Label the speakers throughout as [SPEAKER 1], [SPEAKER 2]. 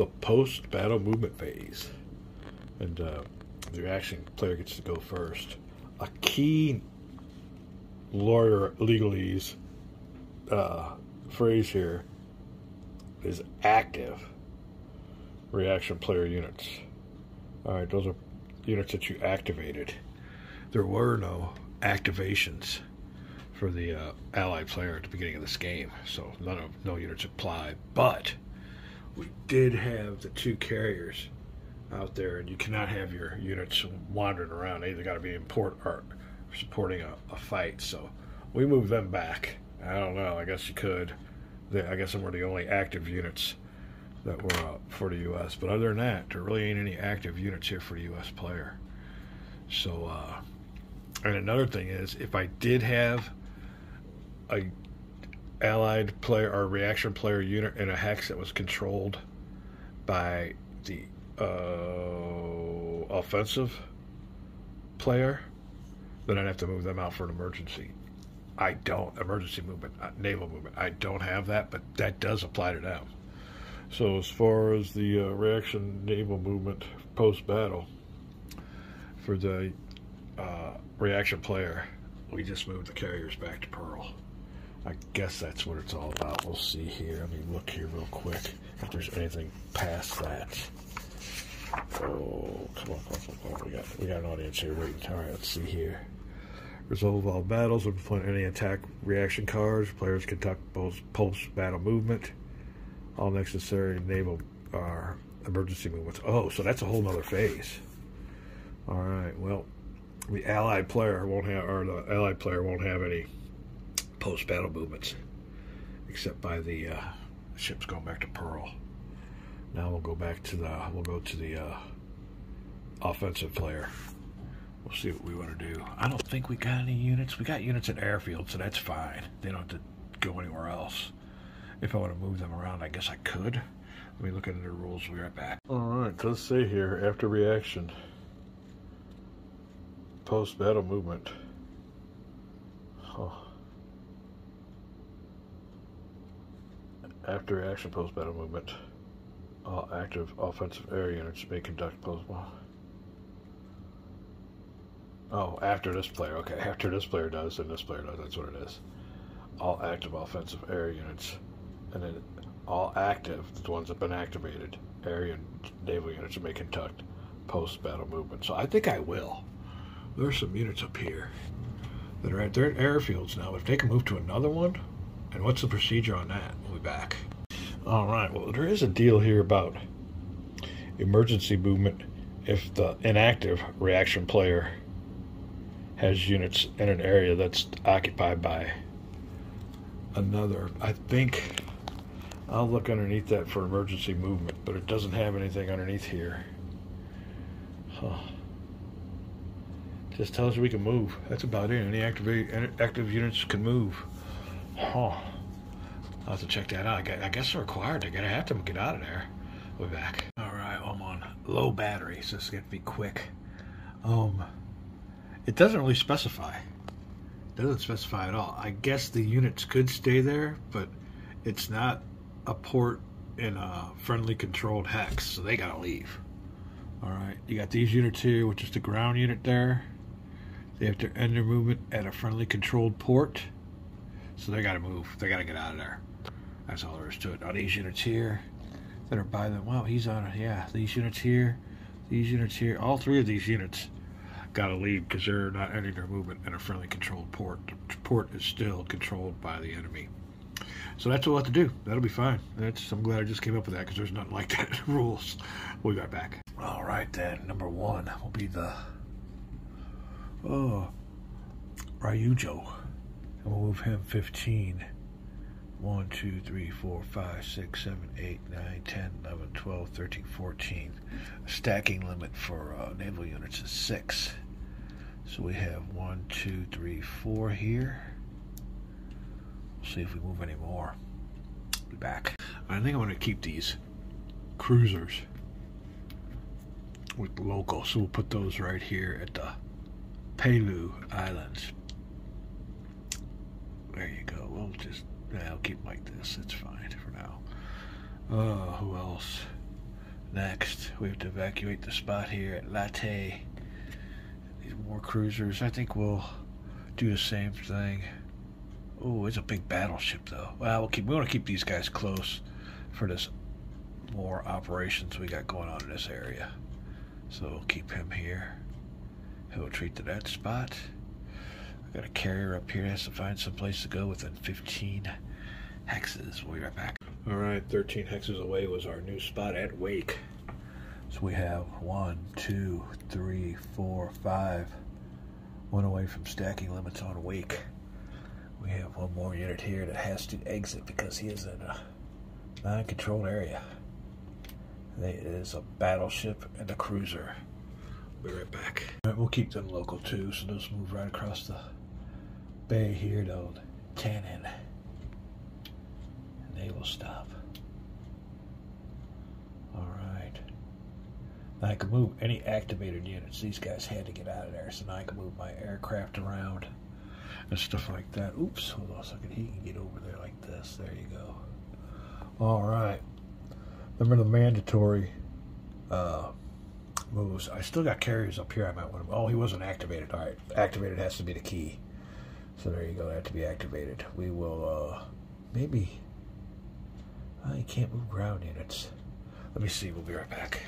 [SPEAKER 1] the post battle movement phase. And uh, the reaction player gets to go first. A key lawyer legalese uh, phrase here is active reaction player units. All right, those are units that you activated. There were no activations for the uh, allied player at the beginning of this game, so none of no units apply. But we did have the two carriers out there, and you cannot have your units wandering around. They either got to be in port or supporting a, a, fight. So we moved them back. I don't know. I guess you could. They, I guess they were the only active units that were for the U.S. But other than that, there really ain't any active units here for the U.S. player. So, uh, and another thing is, if I did have a allied player or reaction player unit in a hex that was controlled by the uh, offensive player, then I'd have to move them out for an emergency. I don't emergency movement, uh, naval movement. I don't have that, but that does apply to them. So as far as the uh, reaction naval movement post battle for the uh, reaction player, we just moved the carriers back to Pearl. I guess that's what it's all about. We'll see here. Let me look here real quick if there's anything past that. Oh, come on, come on, come on. We got, we got an audience here waiting. All right, let's see here. Resolve all battles and play any attack reaction cards. Players can conduct both post battle movement. All necessary naval are emergency movements. Oh, so that's a whole nother phase. All right, well, the allied player won't have, or the allied player won't have any post battle movements, except by the uh, ships going back to Pearl. Now we'll go back to the we'll go to the uh, offensive player. We'll see what we want to do. I don't think we got any units. We got units at airfield, so that's fine. They don't have to go anywhere else. If I want to move them around, I guess I could. Let me look at the rules. We'll be right back. All right, let's see here after reaction, post battle movement. Oh. After action post battle movement, all active offensive air units may conduct post. Battle. Oh, after this player. Okay, after this player does, and this player does. That's what it is. All active offensive air units, and then all active, the ones that have been activated, air and naval units may conduct post battle movement. So I think I will. There's some units up here that are at their airfields now. If they can move to another one, and what's the procedure on that? Back. All right. Well, there is a deal here about emergency movement if the inactive reaction player has units in an area that's occupied by another. I think I'll look underneath that for emergency movement, but it doesn't have anything underneath here. Huh. Just tells us we can move. That's about it. Any active active units can move. Huh. I'll have to check that out. I guess they're required. They're gonna have to get out of there. We'll be back. All right, I'm on low battery, so it's gonna be quick. Um, it doesn't really specify. It doesn't specify at all. I guess the units could stay there, but it's not a port in a friendly controlled hex, so they gotta leave. All right, you got these units here, which is the ground unit there. They have to end their movement at a friendly controlled port, so they gotta move. They gotta get out of there. That's all there is to it. Now these units here that are by them. Wow, he's on it. Yeah, these units here, these units here, all three of these units got to leave because they're not ending their movement in a friendly controlled port. The port is still controlled by the enemy. So that's what we'll have to do. That'll be fine. That's, I'm glad I just came up with that because there's nothing like that rules. We'll be right back. All right, then. Number one will be the oh Ryujo. And we'll move him 15. 1, 2, 3, 4, 5, 6, 7, 8, 9, 10, 11, 12, 13, 14. Stacking limit for uh, naval units is 6. So we have 1, 2, 3, 4 here. We'll see if we move any more. Be back. I think I'm going to keep these cruisers with local. So we'll put those right here at the Palau Islands. There you go. We'll just I'll keep like this. It's fine for now. Uh, who else? Next, we have to evacuate the spot here at Latte. These war cruisers, I think we'll do the same thing. Oh, it's a big battleship though. Well, we'll keep we want to keep these guys close for this more operations we got going on in this area. So we'll keep him here. He'll retreat to that spot. Got a carrier up here. Has to find some place to go within 15 hexes. We'll be right back. All right, 13 hexes away was our new spot at Wake. So we have one, two, three, four, five. One away from stacking limits on Wake. We have one more unit here that has to exit because he is in a non-controlled area. It is a battleship and a cruiser. We'll be right back. All right, we'll keep them local too, so those move right across the bay here to Tannen. And they will stop. Alright. Now I can move any activated units. These guys had to get out of there, so now I can move my aircraft around and stuff like that. Oops, hold on a second. He can get over there like this. There you go. Alright. Remember the mandatory uh, moves. I still got carriers up here. I might want to. Oh, he wasn't activated. All right, activated has to be the key. So there you go. That to be activated. We will uh, maybe. I can't move ground units. Let me see. We'll be right back.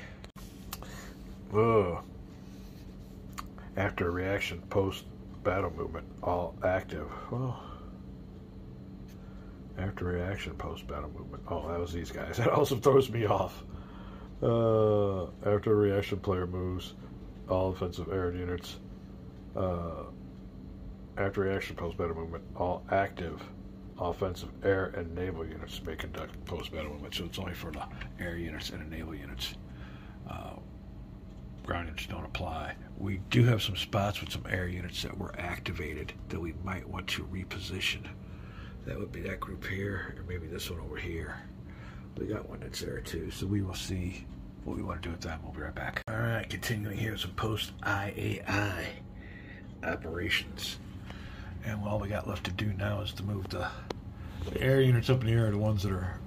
[SPEAKER 1] Whoa. After reaction, post battle movement, all active. Well, after reaction, post battle movement. Oh, that was these guys. That also throws me off. Uh, after reaction, player moves, all offensive air units. Uh, after reaction, post battle movement, all active offensive air and naval units may conduct post battle movement. So it's only for the air units and the naval units. Uh, ground units don't apply. We do have some spots with some air units that were activated that we might want to reposition. That would be that group here, or maybe this one over here. We got one that's there too, so we will see what we want to do with that. We'll be right back. All right, continuing here, some post IAI operations. And all we got left to do now is to move the, the air units up in the air, the ones that are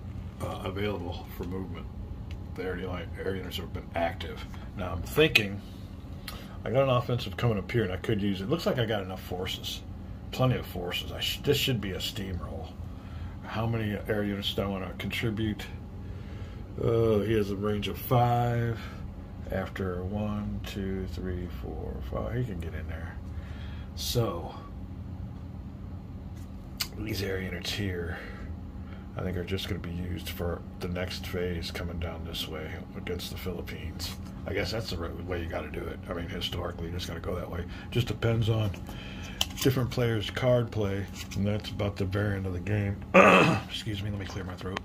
[SPEAKER 1] uh, available for movement. The air, air units have been active. Now I'm thinking, I got an offensive coming up here, and I could use it. Looks like I got enough forces, plenty of forces. Sh this should be a steamroll. How many air units do I want to contribute? Uh, he has a range of five. After one, two, three, four, five, he can get in there. So these units here, I think are just going to be used for the next phase coming down this way against the Philippines. I guess that's the way you got to do it. I mean, historically, you just got to go that way. Just depends on different players' card play, and that's about the variant of the game. Excuse me, let me clear my throat.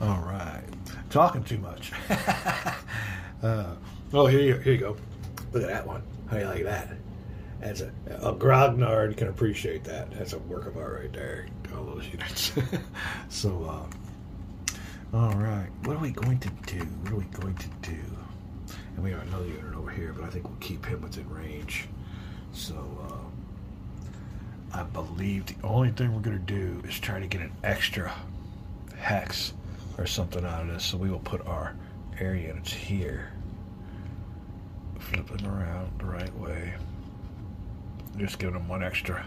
[SPEAKER 1] All right, talking too much. uh, oh, here you, here you go. Look at that one. How do you like that? That's a, a grognard can appreciate that. That's a work of art right there. All those units. so, uh, all right. What are we going to do? What are we going to do? And we have another unit over here, but I think we'll keep him within range. So, uh, I believe the only thing we're going to do is try to get an extra hex or something out of this. So we will put our air units here. Flip them around the right way. Just giving them one extra.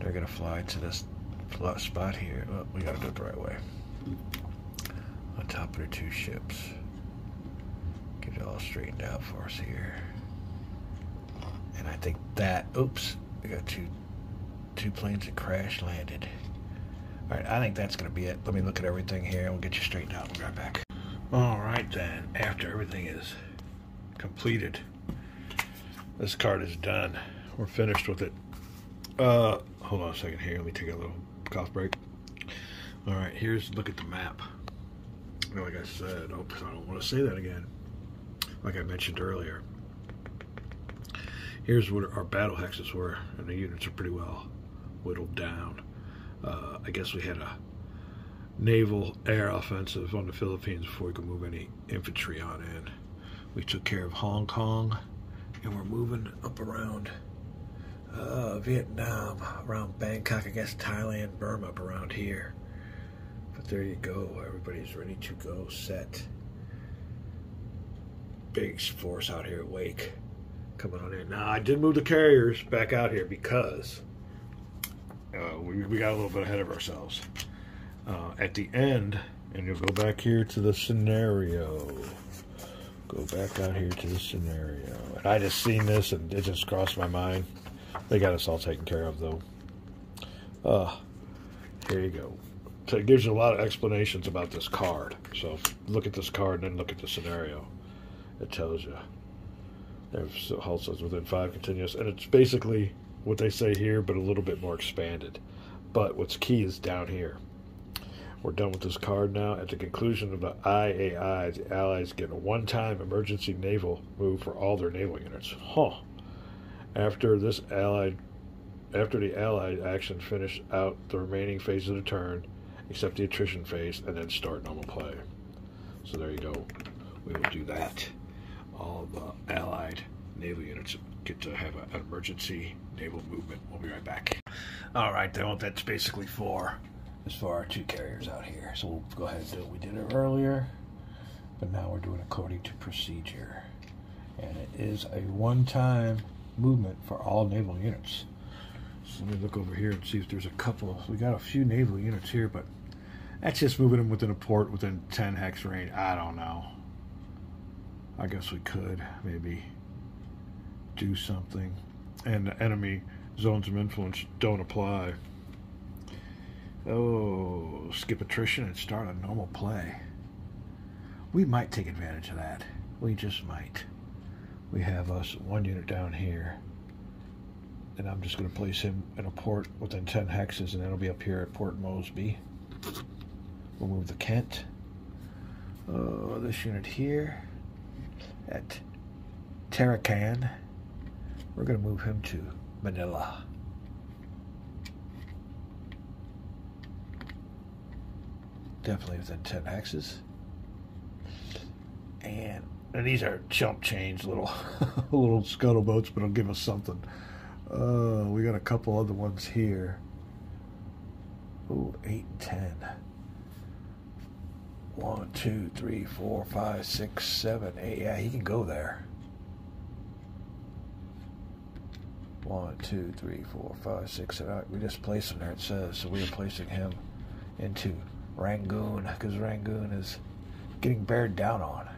[SPEAKER 1] They're to fly to this spot here. Oh, we got to do it the right way. On top of their two ships. Get it all straightened out for us here. And I think that, oops, we got two two planes that crash landed. All right, I think that's to be it. Let me look at everything here and we'll get you straightened out. We'll be right back. All right, then. After everything is completed, this card is done we're finished with it. Uh, hold on a second here. Let me take a little cough break. All right, here's look at the map. Like I said, oh, I don't want to say that again. Like I mentioned earlier. Here's what our battle hexes were, and the units are pretty well whittled down. Uh, I guess we had a naval air offensive on the Philippines before we could move any infantry on in. We took care of Hong Kong, and we're moving up around uh, Vietnam, around Bangkok, I guess Thailand, Burma, up around here. But there you go. Everybody's ready to go, set. big force out here Wake coming on in. Now, I did move the carriers back out here because uh, we, we got a little bit ahead of ourselves. Uh, at the end, and you'll go back here to the scenario. Go back out here to the scenario. And I just seen this and it just crossed my mind. They got us all taken care of though. Uh, here you go. So it gives you a lot of explanations about this card. So look at this card and then look at the scenario. It tells you. There's says within five continuous. And it's basically what they say here, but a little bit more expanded. But what's key is down here. We're done with this card now. At the conclusion of the IAI, the Allies get a one-time emergency naval move for all their naval units. Huh. After this Allied, after the Allied action finish out the remaining phase of the turn, except the attrition phase, and then start normal play. So there you go. We will do that. All the Allied naval units get to have an emergency naval movement. We'll be right back. All right, then that's basically for as for our two carriers out here. So we'll go ahead and do it. We did it earlier, but now we're doing according to procedure. And it is a one-time movement for all naval units. So let me look over here and see if there's a couple. We got a few naval units here, but that's just moving them within a port within 10 hex range. I don't know. I guess we could maybe do something. And enemy zones of influence don't apply. Oh, skip attrition and start a normal play. We might take advantage of that. We just might. We have us one unit down here. And I'm just going to place him in a port within 10 hexes, and that'll be up here at Port Moresby We'll move the Kent. Oh, this unit here at Tarakan. We're going to move him to Manila. definitely within 10 hexes. And, and these are chump change little little scuttleboats, but it'll give us something. Uh, we got a couple other ones here. Oh, 8 10. 1, 2, 3, 4, 5, 6, 7, 8. Yeah, he can go there. 1, 2, 3, 4, 5, 6, 7. We just placed him there, it says. So we are placing him into Rangoon, because Rangoon is getting bared down on.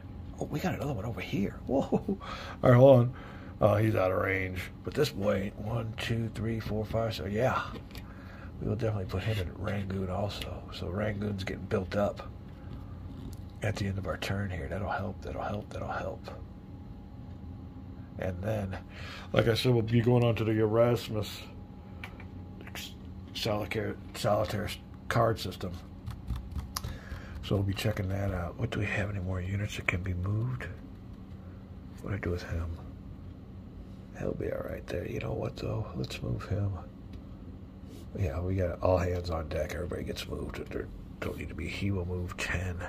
[SPEAKER 1] Oh, we got another one over here. Whoa. All right, hold on. Oh, he's out of range. But this boy, one, two, three, four, five. So, yeah, we will definitely put him in Rangoon also. So, Rangoon's getting built up at the end of our turn here. That'll help, that'll help, that'll help. And then, like I said, we'll be going on to the Erasmus solitaire, solitaire card system. So we'll be checking that out. What do we have? Any more units that can be moved? What do I do with him? He'll be all right there. You know what, though? Let's move him. Yeah, we got all hands on deck. Everybody gets moved. There don't need to be. He will move 10.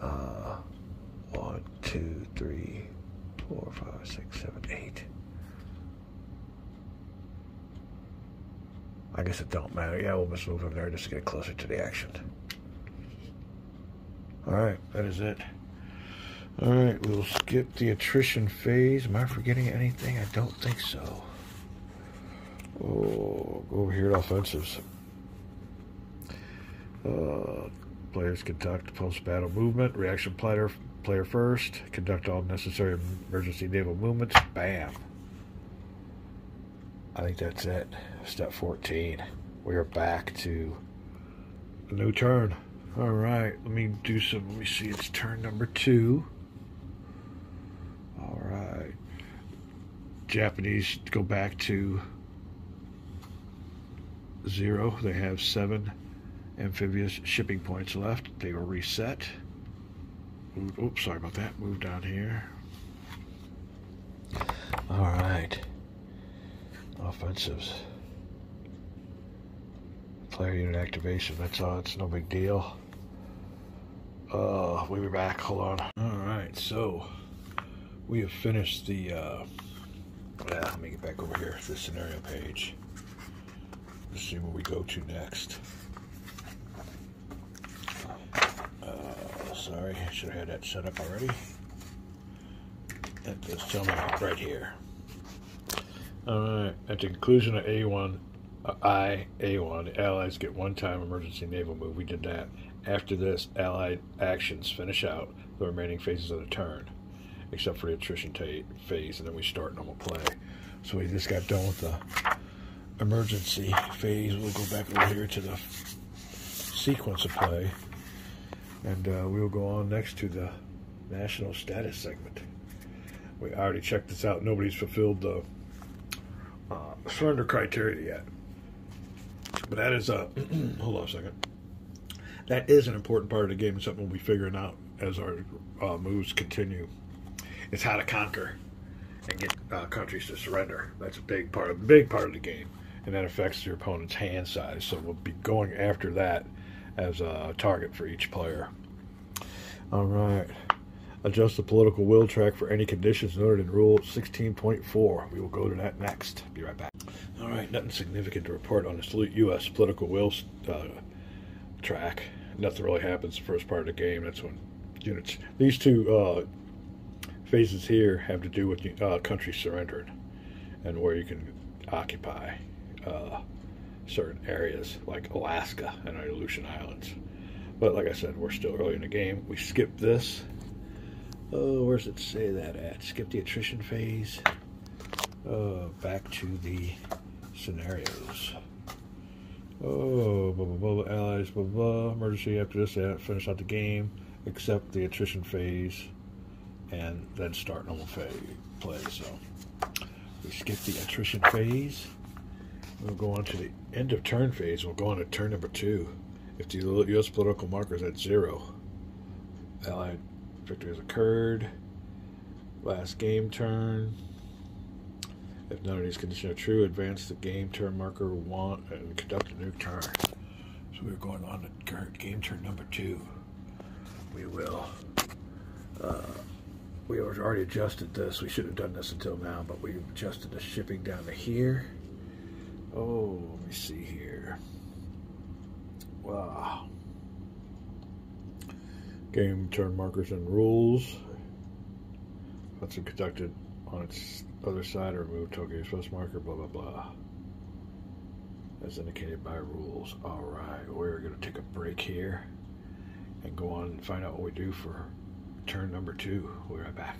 [SPEAKER 1] Uh, 1, 2, 3, 4, 5, 6, 7, 8. I guess it don't matter. Yeah, we'll just move him there just to get closer to the action. All right, that is it. All right, we'll skip the attrition phase. Am I forgetting anything? I don't think so. Oh, go over here at offensives. Uh, players conduct post-battle movement. Reaction player, player first. Conduct all necessary emergency naval movements. Bam. I think that's it. Step 14. We are back to a new turn. All right, let me do some. Let me see. It's turn number two. All right. Japanese go back to zero. They have seven amphibious shipping points left. They will reset. Oops, sorry about that. Move down here. All right. Offensives. Player unit activation. That's all. It's no big deal. Uh, we'll be back. Hold on. All right, so we have finished the. Uh, yeah, let me get back over here. The scenario page. Let's see where we go to next. Uh, sorry, I should have had that set up already. at this gentleman right here. All right. At the conclusion of A1, uh, I A1, the Allies get one-time emergency naval move. We did that. After this, Allied actions finish out the remaining phases of the turn, except for the attrition phase, and then we start normal play. So we just got done with the emergency phase. We'll go back over here to the sequence of play, and uh, we will go on next to the national status segment. We already checked this out. Nobody's fulfilled the uh, surrender criteria yet. But that is a hold on a second. That is an important part of the game and something we'll be figuring out as our uh, moves continue. It's how to conquer and get uh, countries to surrender. That's a big part of big part of the game, and that affects your opponent's hand size. So we'll be going after that as a target for each player. All right. Adjust the political will track for any conditions noted in Rule 16.4. We will go to that next. Be right back. All right, nothing significant to report on the U.S. political will uh, track. Nothing really happens the first part of the game. That's when units. These two uh, phases here have to do with uh, countries surrendered and where you can occupy uh, certain areas like Alaska and Aleutian Islands. But like I said, we're still early in the game. We skip this Oh, where's it say that at? Skip the attrition phase. Oh, back to the scenarios. Oh, blah, blah, blah, blah, allies, blah, blah, emergency after this, yeah, finish out the game, accept the attrition phase, and then start normal phase play. So we skip the attrition phase. We'll go on to the end of turn phase. We'll go on to turn number two. If the U.S. political marker is at zero, Allied Victory has occurred. Last game turn. If none of these conditions are true, advance the game turn marker one and conduct a new turn. So we're going on to game turn number two. We will. Uh, we already adjusted this. We should have done this until now, but we adjusted the shipping down to here. Oh, let me see here. Wow. Game turn markers and rules. That's conducted on its other side remove Tokyo's first marker, blah, blah, blah. As indicated by rules. Alright, we're going to take a break here and go on and find out what we do for turn number two. We'll be right back.